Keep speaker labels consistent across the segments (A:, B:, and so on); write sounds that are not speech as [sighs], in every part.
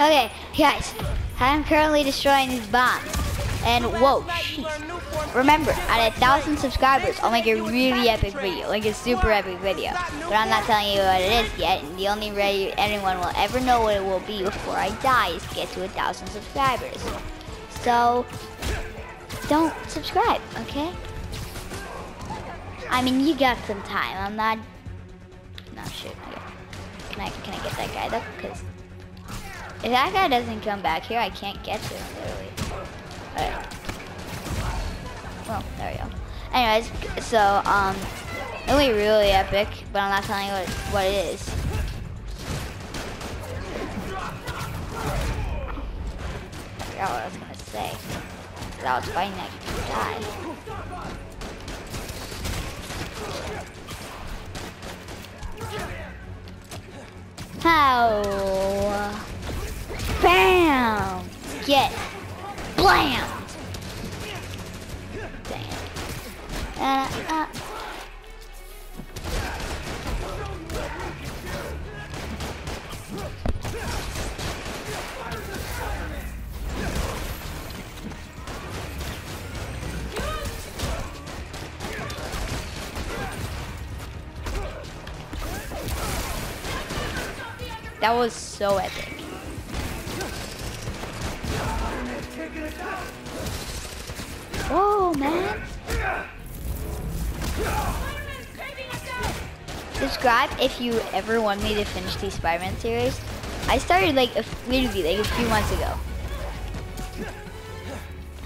A: Okay, guys, I'm currently destroying these bombs. And whoa, jeez. Remember, at a thousand subscribers, I'll make a really epic video, like a super epic video. But I'm not telling you what it is yet, and the only way anyone will ever know what it will be before I die is to get to a thousand subscribers. So, don't subscribe, okay? I mean, you got some time. I'm not. No shit. Here. Can I can I get that guy though? Cause if that guy doesn't come back here, I can't get to him literally. Alright. Well, there we go. Anyways, so um, it'll be really epic, but I'm not telling you what what it is. I forgot what I was gonna say. I was fighting that guy. How? Bam! Get blam! It. Uh, uh. That was so epic. Whoa, man. Subscribe if you ever want me to finish the Spider-Man series. I started like a, literally like a few months ago.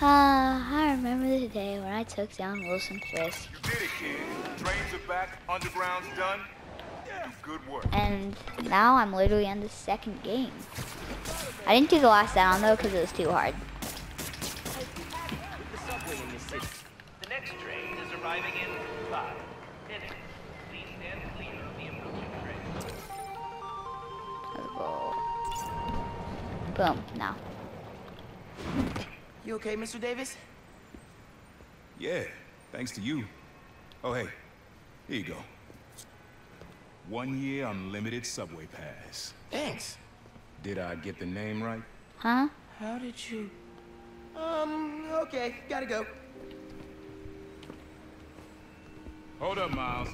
A: Ah, I remember the day when I took down Wilson Fisk.
B: You did it, kid. Trains are back, underground's done. Good work.
A: and now I'm literally on the second game. I didn't do the last down though because it was too hard.
C: Arriving in five minutes. Please stand clear of the approaching train.
A: Let's go. Boom. Now.
D: You okay, Mr. Davis?
B: Yeah, thanks to you. Oh, hey, here you go. One year unlimited subway pass.
D: Thanks.
B: Did I get the name right?
A: Huh?
D: How did you... Um, okay, gotta go.
B: Hold up, Miles.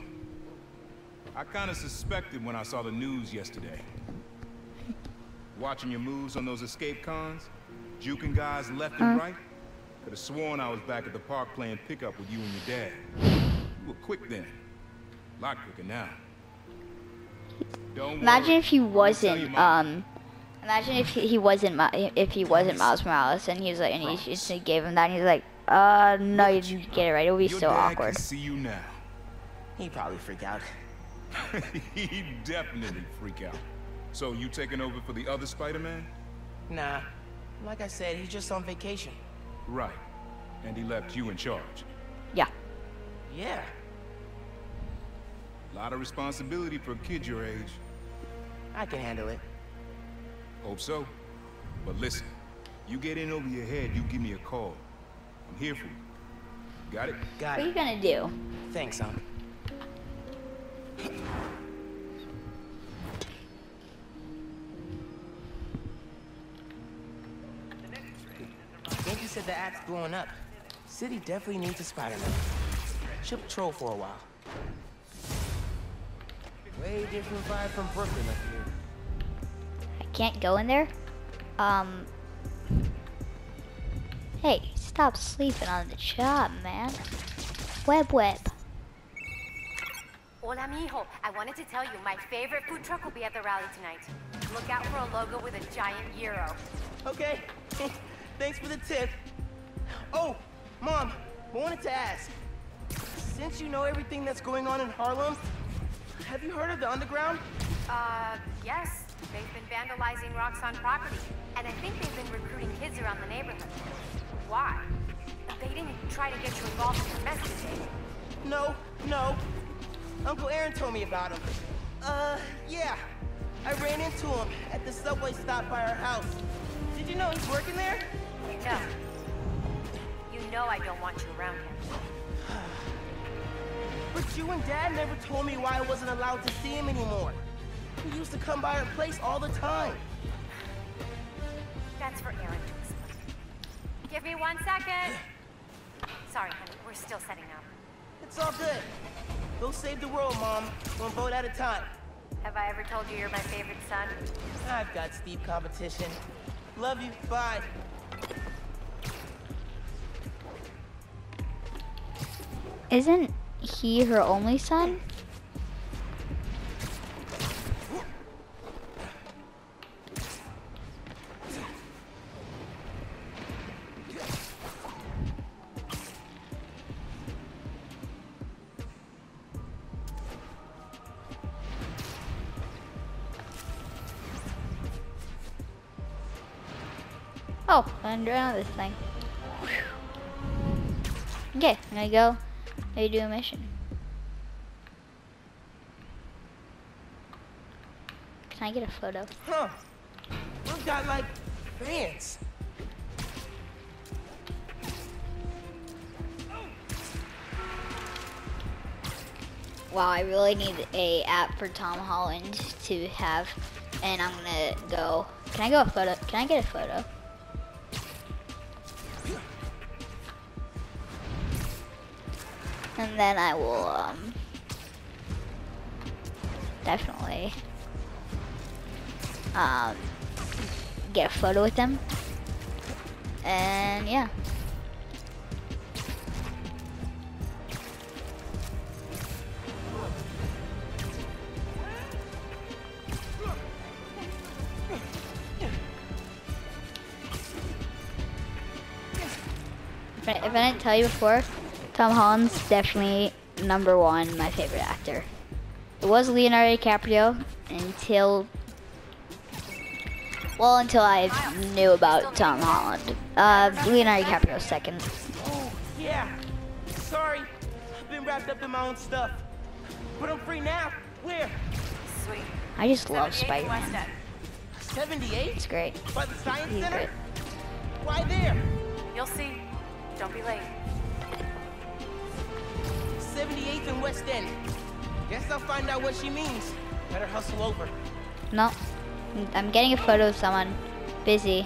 B: I kind of suspected when I saw the news yesterday. Watching your moves on those escape cons, juking guys left and right. Could have sworn I was back at the park playing pickup with you and your dad. You were quick then. A lot quicker now. Don't
A: Imagine
B: worry.
A: if he
B: I'll tell you
A: wasn't um. Imagine if he he wasn't if he wasn't Miles Morales and he was like and he just gave him that and he's like uh no you didn't get it right it would be
B: Your
A: so awkward.
B: See you now.
D: He'd probably freak out. [laughs]
B: He'd definitely freak out. So you taking over for the other Spider-Man?
D: Nah. Like I said, he's just on vacation.
B: Right. And he left you in charge.
A: Yeah.
D: Yeah.
B: A lot of responsibility for a kid your age.
D: I can handle it.
B: Hope so. But listen, you get in over your head, you give me a call. I'm here for you. Got it?
D: Got it.
A: What are you gonna do?
D: Thanks, Unc. Blowing up. City definitely needs a Spider-Man. She'll patrol for a while. Way different vibe from Brooklyn up here.
A: I can't go in there. Um. Hey, stop sleeping on the job, man. Web web.
E: Hola, mijo. I wanted to tell you my favorite food truck will be at the rally tonight. Look out for a logo with a giant euro.
D: Okay. [laughs] Thanks for the tip. Oh, Mom, I wanted to ask. Since you know everything that's going on in Harlem, have you heard of the underground?
E: Uh, yes. They've been vandalizing Roxxon property. And I think they've been recruiting kids around the neighborhood. Why? They didn't try to get you involved in their mess, did they?
D: No, no. Uncle Aaron told me about him. Uh, yeah. I ran into him at the subway stop by our house. Did you know he's working there?
E: No. Know I don't want you around him. [sighs]
D: But you and Dad never told me why I wasn't allowed to see him anymore. He used to come by our place all the time.
E: That's for Aaron to explain. Give me one second. [sighs] Sorry, honey, we're still setting up.
D: It's all good. Go save the world, Mom. One vote at a time.
E: Have I ever told you you're my favorite son?
D: I've got steep competition. Love you. Bye.
A: Isn't he her only son? Oh, I'm doing this thing. Okay, I'm gonna go maybe do a mission. Can I get a photo?
D: Huh. We've got like fans.
A: Wow, I really need a app for Tom Holland to have, and I'm gonna go. Can I go a photo? Can I get a photo? And then I will um, definitely um, get a photo with them. And yeah. If I, if I didn't tell you before, Tom Holland's definitely number one, my favorite actor. It was Leonardo DiCaprio until, well, until I knew about Tom Holland. Uh, Leonardo DiCaprio second.
D: Oh, yeah. Sorry. I've been wrapped up in my own stuff. But I'm free now. Where?
E: Sweet.
A: I just love
E: 78
A: Spider-Man.
D: 78?
A: It's great.
D: By the Science Center?
A: great.
D: Why there?
E: You'll see. Don't be late.
D: 78th and West End. Guess I'll find out what she means. Better hustle over.
A: No, I'm getting a photo of someone. Busy.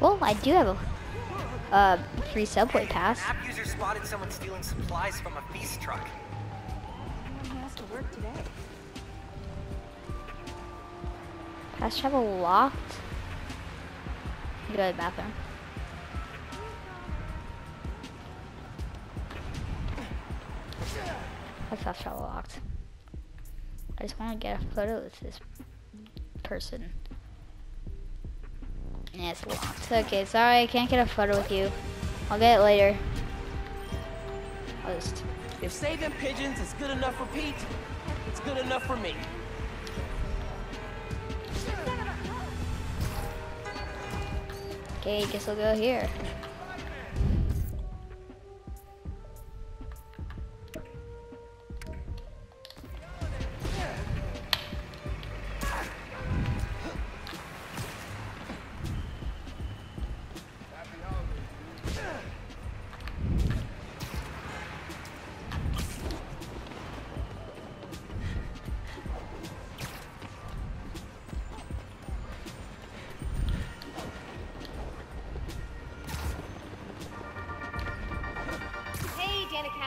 A: Well, I do have a uh, free subway pass.
F: App user spotted someone stealing supplies from a feast truck.
A: Fast travel locked. You go to the bathroom. That's fast travel locked. I just want to get a photo with this person. Yeah, it's locked. Okay, sorry, I can't get a photo with you. I'll get it later. I'll just
D: If saving pigeons is good enough for Pete, it's good enough for me.
A: Okay, guess I'll go here.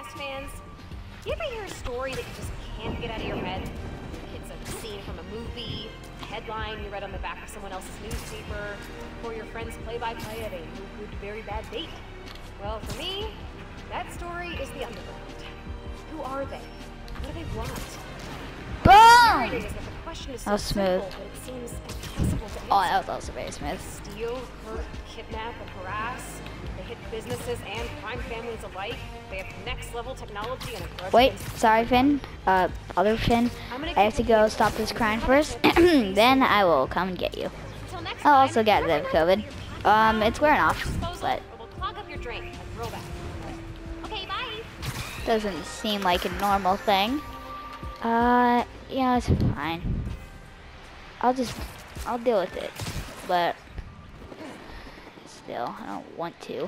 G: Danikast fans. You ever hear a story that you just can't get out of your head? It's a scene from a movie, a headline you read on the back of someone else's newspaper, or your friend's play-by-play of a very bad date. Well, for me, that story is the underground. Who are they? What do they want?
A: Boom!
G: the question is so
A: That was smooth.
G: simple, but it seems impossible to
A: Oh, that was also very smooth.
G: steal, hurt, kidnap, and harass. Businesses and crime families alike. They have next level technology and a grudge
A: Wait, sorry, Finn. Uh, other Finn. I have to go stop this crime first. [clears throat] then I will come and get you. I'll also get the COVID. Um, it's wearing off, but
G: or we'll clog up your drain like throwback. Okay, bye.
A: doesn't seem like a normal thing. Uh, yeah, it's fine. I'll just, I'll deal with it. But still. I don't want to.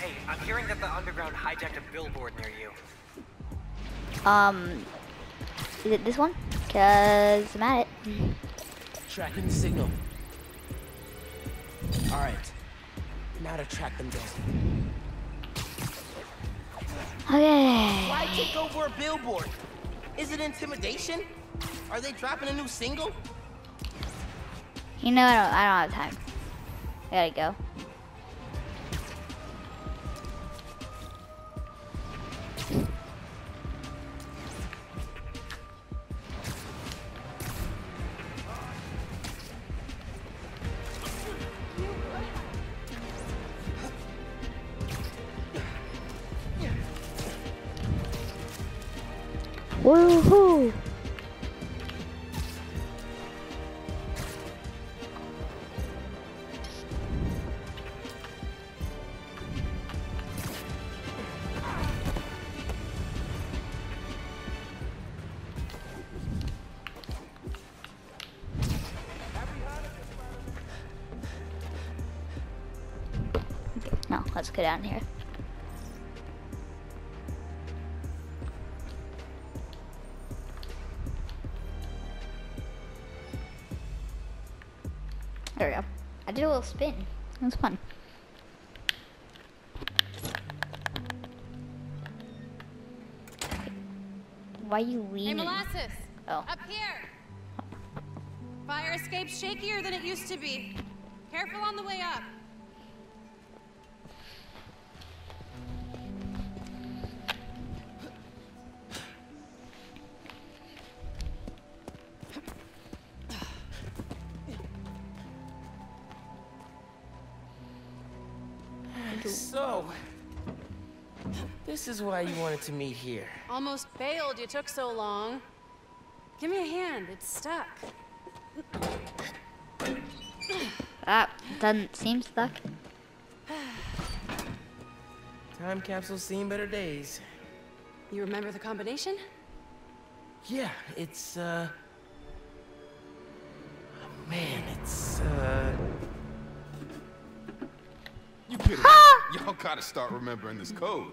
H: Hey, I'm hearing that the underground hijacked a billboard near you.
A: Um, is it this one? Cause I'm at it.
D: Tracking the signal. All right. Now to track them down.
A: Okay.
D: Why take over a billboard? Is it intimidation? Are they dropping a new single?
A: You know, I don't, I don't have time. I gotta go. Let's go down here. There we go. I did a little spin. It was fun. Why are you
I: Hey. Molasses!
A: Oh.
I: Up here! Fire escape's shakier than it used to be. Careful on the way up.
D: Is why you wanted to meet here.
I: Almost bailed, you took so long. Give me a hand, it's stuck.
A: That doesn't seem stuck.
D: Time capsule's seen better days.
I: You remember the combination?
D: Yeah, it's, uh... oh, man, it's, uh...
J: You kidding? Y'all gotta start remembering this code.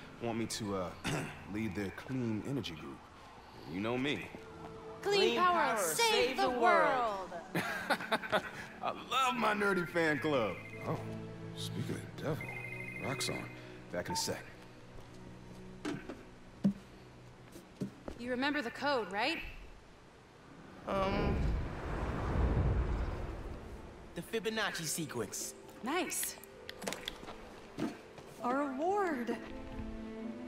J: Want me to, uh, [clears throat] lead their clean energy group. You know me.
I: Clean,
D: Clean
I: power,
D: power,
I: save, the, world. [laughs]
J: I love my nerdy fan club. Oh, speaking of the devil, Roxxon. Back in a sec.
I: You remember the code, right?
D: Um... The Fibonacci sequence.
I: Nice. Our reward.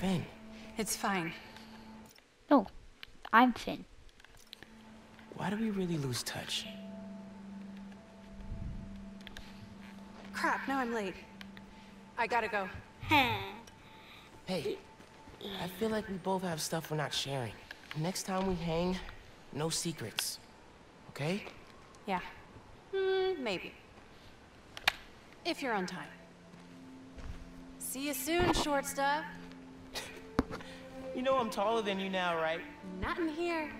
D: Finn,
I: It's fine.
A: No, I'm Finn.
D: why do we really lose touch?
I: Crap, now I'm late. I gotta go. [laughs]
D: Hey, I feel like we both have stuff we're not sharing. Next time we hang, no secrets. Okay?
I: Yeah. Hmm, maybe. If you're on time. See you soon, short stuff.
D: You know I'm taller than you now, right?
I: Not in here.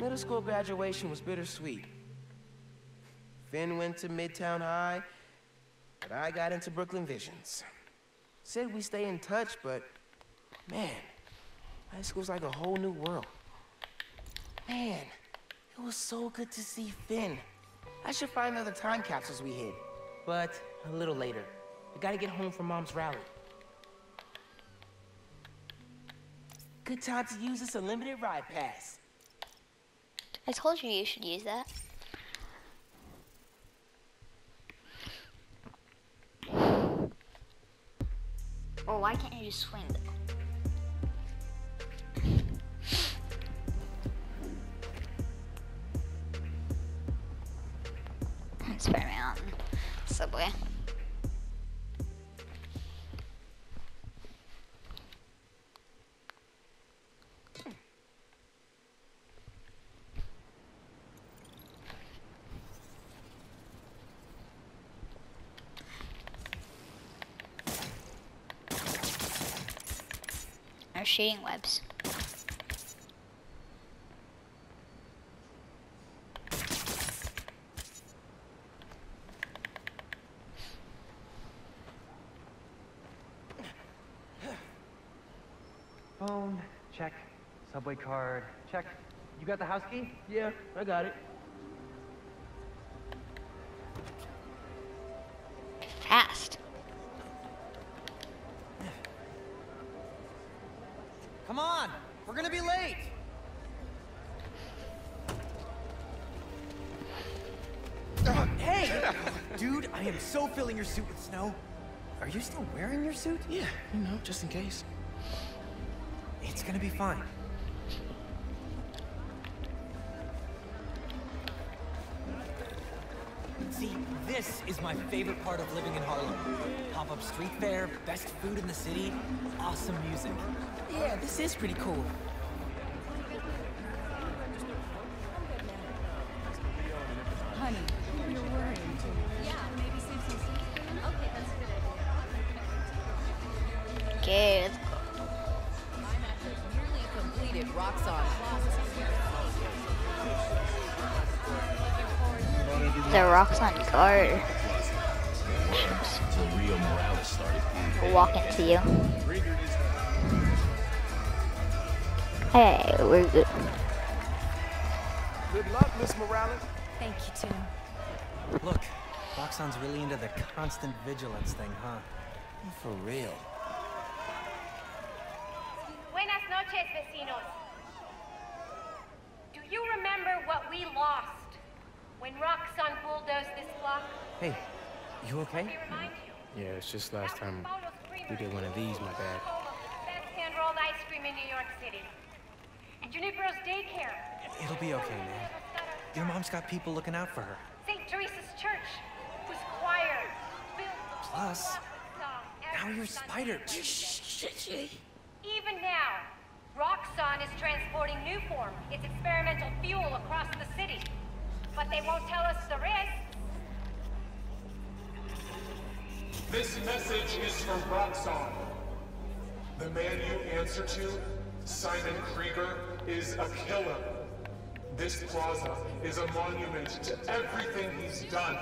D: Middle school graduation was bittersweet. Finn went to Midtown High, but I got into Brooklyn Visions. Said we stay in touch, but Man, high school's like a whole new world. Man, it was so good to see Finn. I should find other time capsules we hid. But a little later. I gotta get home from Mom's rally. Good time to use this unlimited ride pass.
A: I told you you should use that. Or why can't you just swing Or shading webs.
F: Phone, check. Subway card, check. You got the house key?
D: Yeah, I got it.
A: Fast.
F: Come on! We're gonna be late! hey! Dude, I am so filling your suit with snow. Are you still wearing your suit?
D: Yeah, you know, just in case.
F: It's gonna be fine. Is my favorite part of living in Harlem. Pop-up street fair, best food in the city, awesome music.
D: Yeah, this is pretty cool.
F: Constant vigilance thing, huh?
D: For real.
E: Buenas noches, vecinos. Do you remember what we lost when Roxxon bulldozed this block?
F: Hey, you okay?
E: Let me remind you.
D: Yeah, it's just last time we did one of these, my bad.
E: Best hand-rolled ice cream in New York City. And Junipero's daycare.
F: It'll be okay, man. Your mom's got people looking out for her. Plus, Now you're
E: Sunday.
F: Spider.
E: Even now, Roxxon is transporting Nuform, its experimental fuel, across the city. But they won't tell us the risk.
K: This message is from Roxxon. The man you answer to, Simon Krieger, is a killer. This plaza is a monument to everything he's done.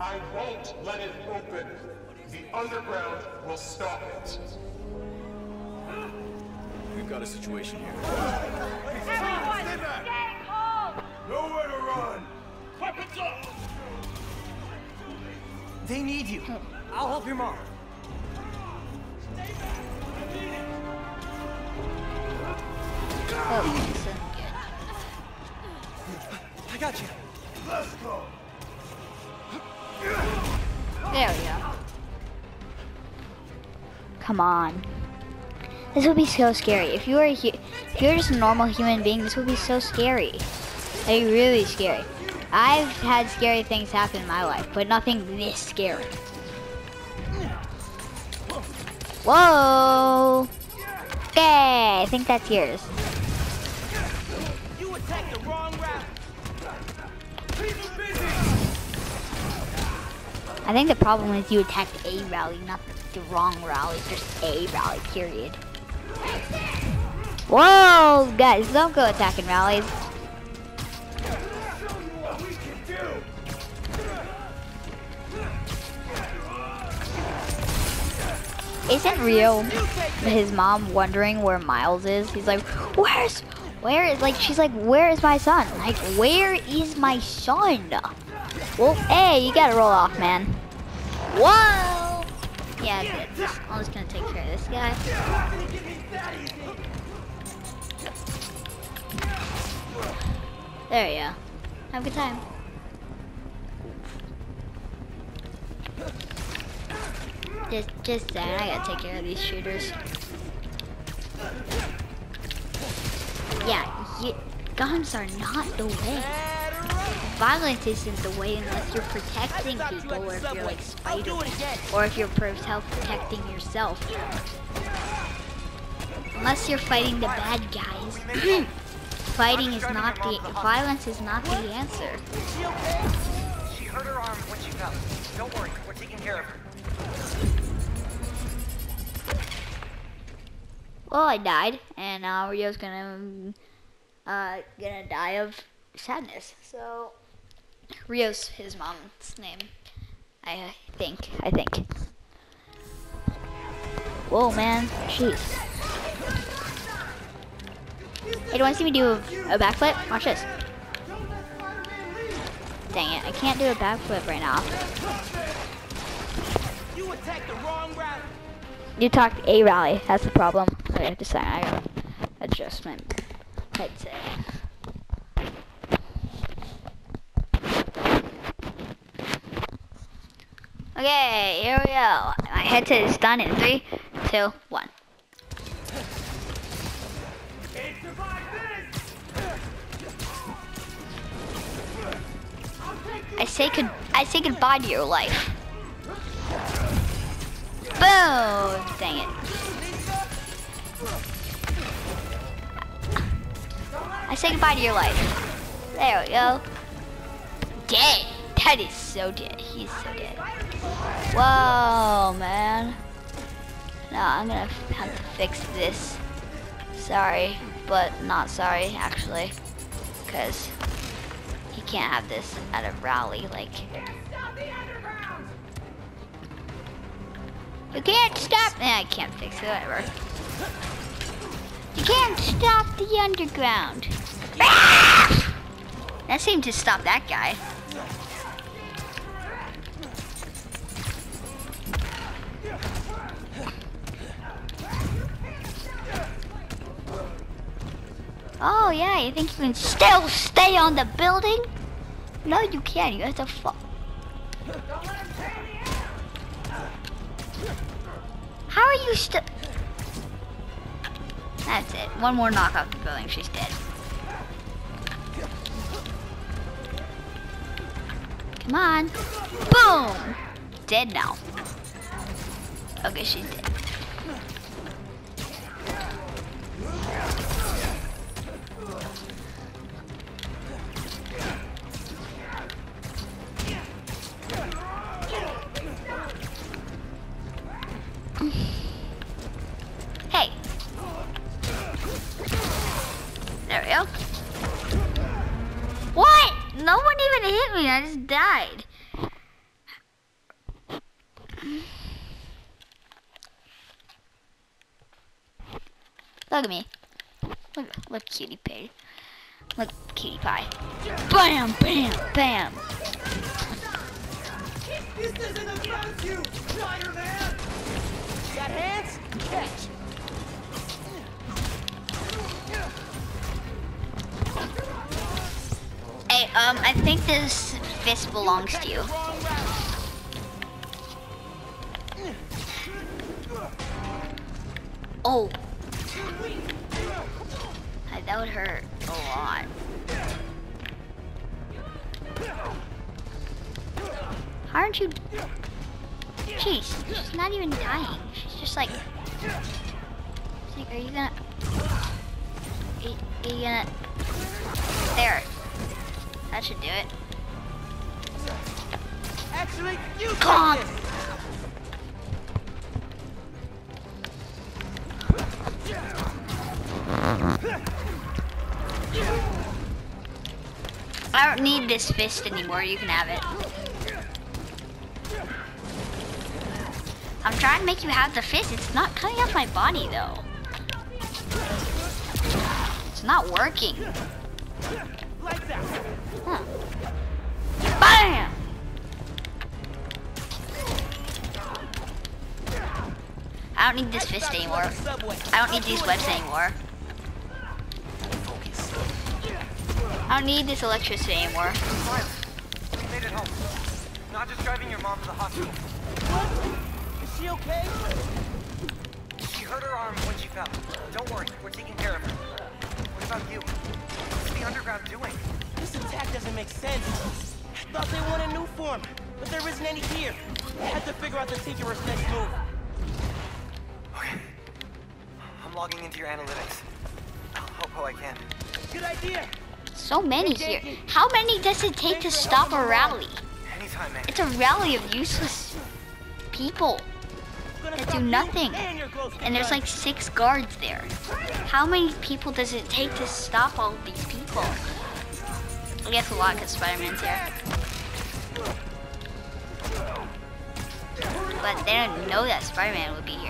K: I won't let it open. The underground will stop it.
J: We've got a situation here.
E: Everyone, stay calm!
K: Nowhere to run! Weapons up!
F: They need you. I'll help your mom.
A: Oh.
F: I got you.
K: Let's go!
A: There we go. Come on. This would be so scary. If you were if you're just a normal human being, this would be so scary. Like really scary. I've had scary things happen in my life, but nothing this scary. Whoa. Okay, I think that's yours. I think the problem is you attacked a rally, not the wrong rally, just a rally, period. Whoa, guys, don't go attacking rallies. isn't Rio his mom wondering where Miles is? He's like, where's, where is, like, she's like, where is my son? Like, where is my son? Well, hey, you gotta roll off, man. Whoa! Yeah, good. I'm just gonna take care of this guy. There you go. Have a good time. Just, just that. I gotta take care of these shooters. Yeah, you, guns are not the way. Violence isn't the way unless you're protecting people or if you're like Spider-Man. Or if you're self-protecting yourself. Unless you're fighting the bad guys. [clears throat] Fighting is not the, violence is not the answer.
L: She hurt her arm when she fell. Don't worry, we're taking care of her.
A: Well, I died, and uh, Rio's gonna uh, gonna die of sadness. So Rio's his mom's name. I think. I think. Whoa, man. Jeez. Hey, do you want to see me do a, a backflip? Watch this. Dang it, I can't do a backflip right now.
L: You attacked the wrong route.
A: You talked a rally. That's the problem. Okay, just saying. I gotta adjust my headset. Okay, here we go. My headset is done in three, two, one. I say good. I say goodbye to your life. Boom! Dang it. I say goodbye to your life. There we go. Dead. That is so dead. He's so dead. Whoa, man. No, I'm gonna have to fix this. Sorry, but not sorry, actually. Because he can't have this at a rally, like... You can't stop. Eh, I can't fix it. Whatever. You can't stop the underground. That seemed to stop that guy. Oh yeah, you think you can still stay on the building? No, you can't. You have to fall. How are you still? That's it. One more knock off the building. She's dead. Come on. Boom. Dead now. Okay, she's dead. Look at me. Look, look, cutie pig. Look, cutie pie. Bam, bam, bam.
L: This isn't about you, Spider-Man! Got hands? Catch!
A: Hey, um, I think this fist belongs to you. Oh. That would hurt a lot. How aren't you? Jeez, she's not even dying. She's just like. She's like, are you gonna? Are you, are you gonna? There. That should do it.
L: Actually, you
A: Come I don't need this fist anymore. You can have it. I'm trying to make you have the fist. It's not cutting off my body though. It's not working. Huh. Bam! I don't need this fist anymore. I don't need these webs anymore. I don't need this electricity anymore.
H: We made it home. Not just driving your mom to the hospital.
D: Is she okay?
H: She hurt her arm when she fell. Don't worry, we're taking care of her. What about you? What's the underground doing?
D: This attack doesn't make sense. Thought they wanted new form, but there isn't any here. I had to figure out the Tinkerer's next move.
H: Okay. I'm logging into your analytics. I'll help how I can.
D: Good idea.
A: So many here. How many does it take to stop a rally? It's a rally of useless people that do nothing. And there's like six guards there. How many people does it take to stop all these people? I guess a lot because Spider-Man's here. But they don't know that Spider-Man would be here.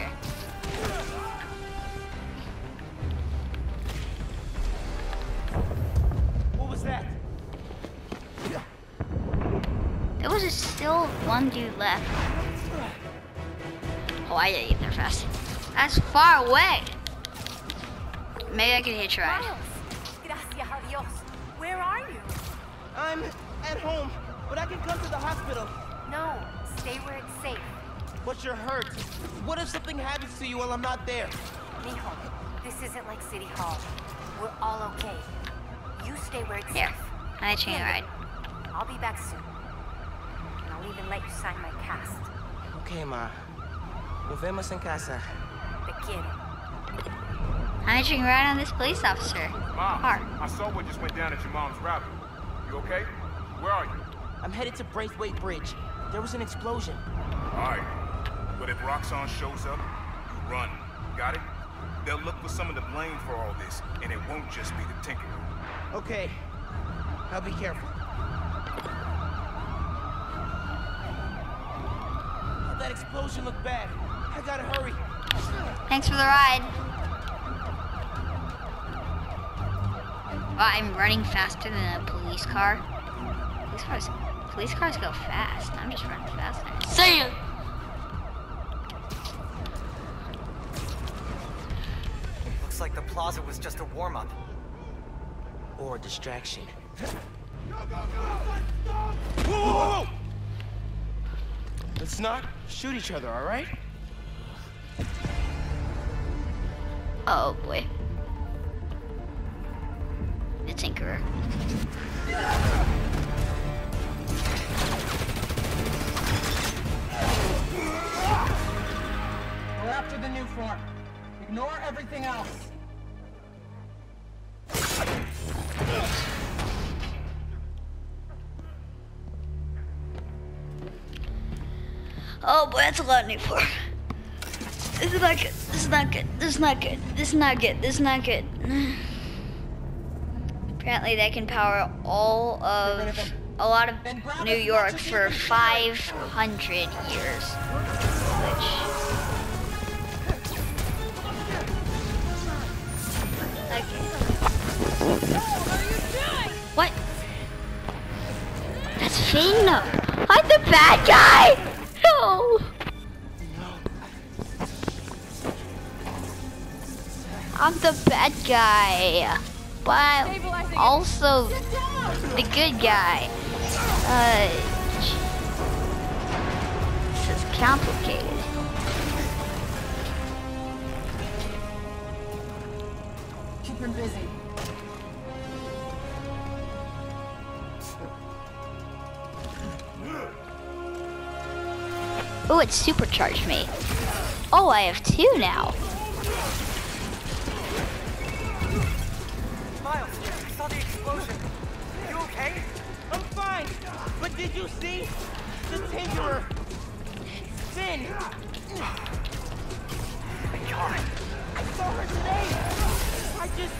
A: One dude left. Oh, I gotta get there fast. That's far away. Maybe I can hitch a ride.
E: Gracias a Dios. Where are you?
D: I'm at home, but I can come to the hospital.
E: No, stay where it's safe.
D: But you're hurt. What if something happens to you while I'm not there?
E: Mijo, this isn't like City Hall. We're all okay. You stay where it's
A: Here,
E: safe.
A: I hitching a ride.
E: I'll be back soon. And I'll even let you sign my cast.
D: Okay, Ma. Nos vemos en casa.
E: Te quiero.
A: I'm hitching a on this police officer.
B: Mom,
A: Car.
B: I saw what just went down at your mom's rally. You okay? Where are you?
D: I'm headed to Braithwaite Bridge. There was an explosion.
B: All right. But if Roxxon shows up, you run. Got it? They'll look for some of the blame for all this, and it won't just be the Tinkerer.
D: Okay. I'll be careful. That explosion looked bad. I gotta hurry.
A: Thanks for the ride. Wow, I'm running faster than a police car. Police cars, police cars go fast. I'm just running faster. See ya.
H: Looks like the plaza was just a warm-up.
D: Or a distraction. Whoa, whoa, whoa! Let's not shoot each other, all right?
A: Oh boy. The Tinkerer.
K: We're after the Nuform. Ignore everything else.
A: Oh boy, that's a lot of Nuform. This is not good. This is not good. This is not good. This is not good. This is not good. [sighs] Apparently, they can power all of a lot of New York for 500 years. Which. What? That's Finn. I'm the bad guy. No. I'm the bad guy, but also the good guy. Uh, this is complicated. Oh, it supercharged me. Oh, I have two now.
H: Miles, I saw the explosion. You okay?
D: I'm fine. But did you see the Tinkerer? Finn.
H: God.
D: I saw her today. I just,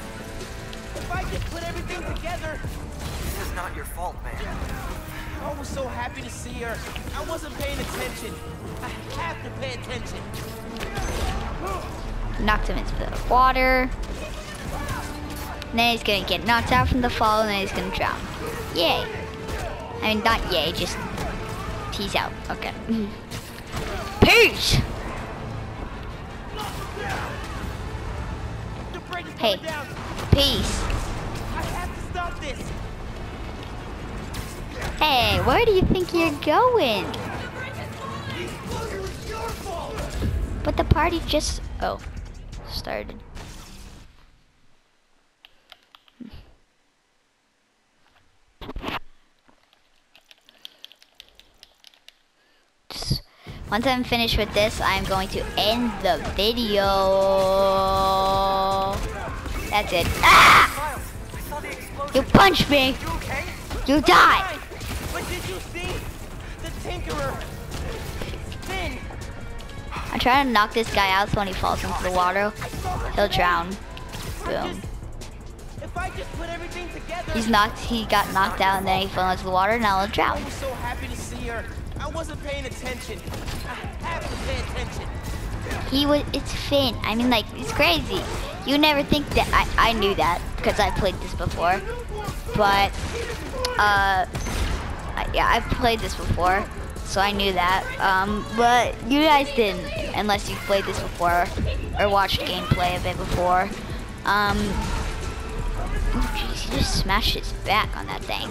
D: if I just put everything together.
H: This is not your fault, man.
L: I was so happy to see her. I wasn't paying attention. I have to pay attention.
A: Knocked him into the water. Then he's gonna get knocked out from the fall and then he's gonna drown. Yay. I mean, not yay, just peace out. Okay. [laughs] Peace!
L: The bridge is
A: Hey, peace. Hey, where do you think you're going? But the party just, oh, started. Once I'm finished with this, I'm going to end the video. That's it. Ah! You punched me. You died. I'm trying to knock this guy out so when he falls into the water, he'll drown. Boom.
L: If I just put everything together.
A: He's knocked, he got knocked out and then he fell into the water, and now he'll
L: I
A: drown.
L: was so happy to see her. I wasn't paying attention. I have to pay attention.
A: He was, it's Phin. I mean like, it's crazy. You never think that, I, I knew that because I played this before. But, uh, I- yeah, I've played this before. So I knew that. Um, but you guys didn't, unless you've played this before or watched gameplay of it before. Um, oh jeez, he just smashed his back on that thing.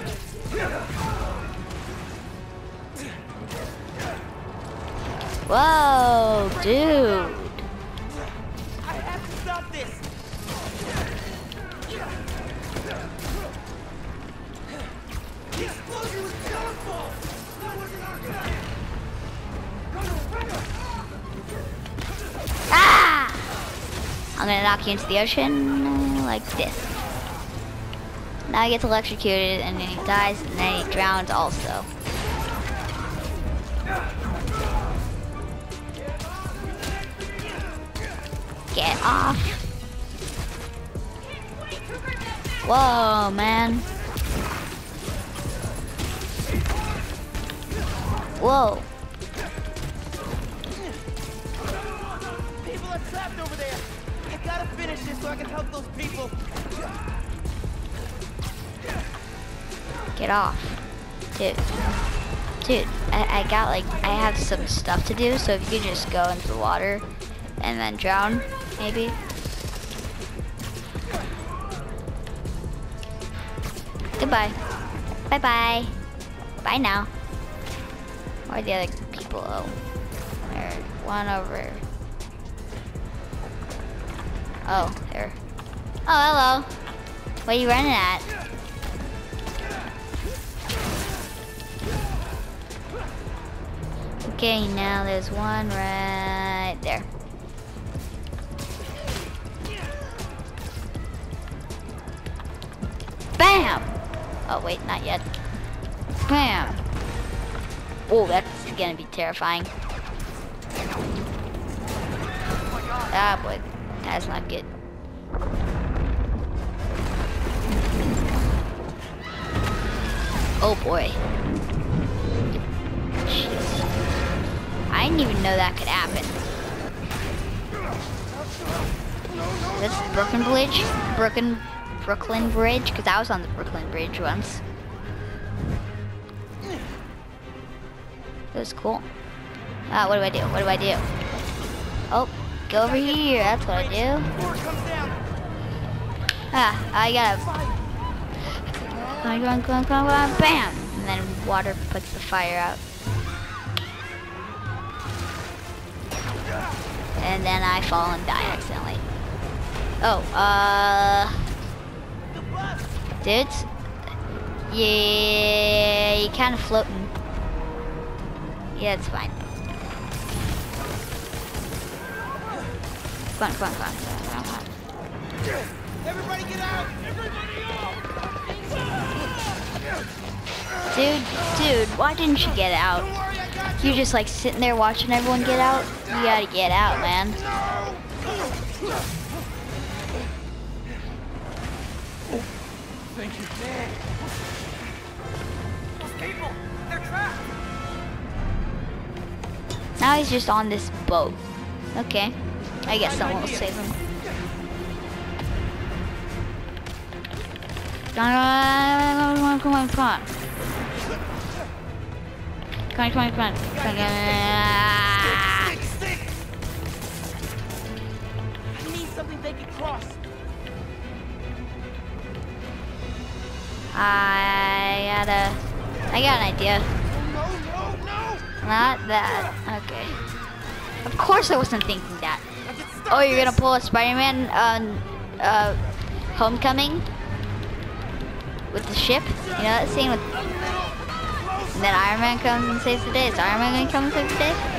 A: Whoa, dude. I'm gonna knock you into the ocean uh, like this. Now he gets electrocuted and then he dies and then he drowns also. Get off. Whoa, man. Whoa.
L: Finish this so I can help those people.
A: Get off. Dude. Dude, I, I got like, I have some stuff to do, so if you could just go into the water and then drown, maybe. Goodbye. Bye-bye. Bye now. Where are the other people? Oh. One over. Oh, there. Oh, hello. What are you running at? Okay, now there's one right there. Bam! Oh, wait, not yet. Bam! Oh, that's gonna be terrifying. Ah, boy. That's not good. Oh, boy. Jeez. I didn't even know that could happen. This Brooklyn Bridge? Brooklyn, Brooklyn Bridge? Because I was on the Brooklyn Bridge once. It was cool. Ah, what do I do? What do I do? Oh, go over here. That's what I do. Ah, I gotta. Come on, come on, come on, come on, bam! And then water puts the fire out. And then I fall and die accidentally. Oh, uh... Dudes? Yeah, you're kind of floating. Yeah, it's fine. On, come on.
L: Everybody get out! Everybody out!
A: Dude, dude, why didn't you get out? You're just like sitting there watching everyone get out? You gotta get out, man.
L: Thank you.
H: Those people, They're trapped.
A: Now he's just on this boat. Okay. I guess someone will save him. Come on, come on, come on, come on. Come on, come on, on.
L: Stick, stick! I need something they can.
A: I gotta. I got an idea.
L: No, no, no!
A: Not that. Okay. Of course I wasn't thinking that. Oh, you're gonna pull a Spider-Man on uh, Homecoming with the ship? You know that scene with. And then Iron Man comes and saves the day. Is Iron Man gonna come and save the day?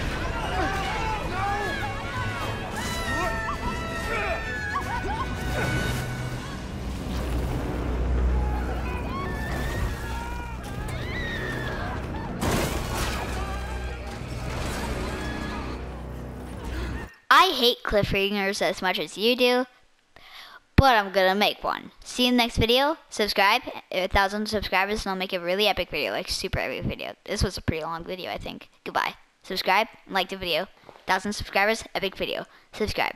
A: Hate cliffhangers as much as you do, but I'm gonna make one. See you in the next video. Subscribe. A thousand subscribers, and I'll make a really epic video, like super epic video. This was a pretty long video, I think. Goodbye. Subscribe, like the video. Thousand subscribers, epic video. Subscribe.